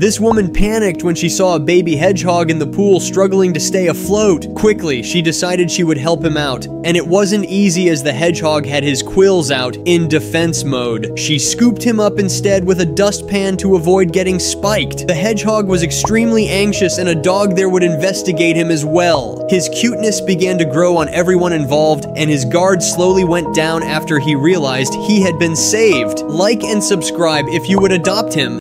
This woman panicked when she saw a baby hedgehog in the pool struggling to stay afloat. Quickly, she decided she would help him out, and it wasn't easy as the hedgehog had his quills out in defense mode. She scooped him up instead with a dustpan to avoid getting spiked. The hedgehog was extremely anxious and a dog there would investigate him as well. His cuteness began to grow on everyone involved, and his guard slowly went down after he realized he had been saved. Like and subscribe if you would adopt him.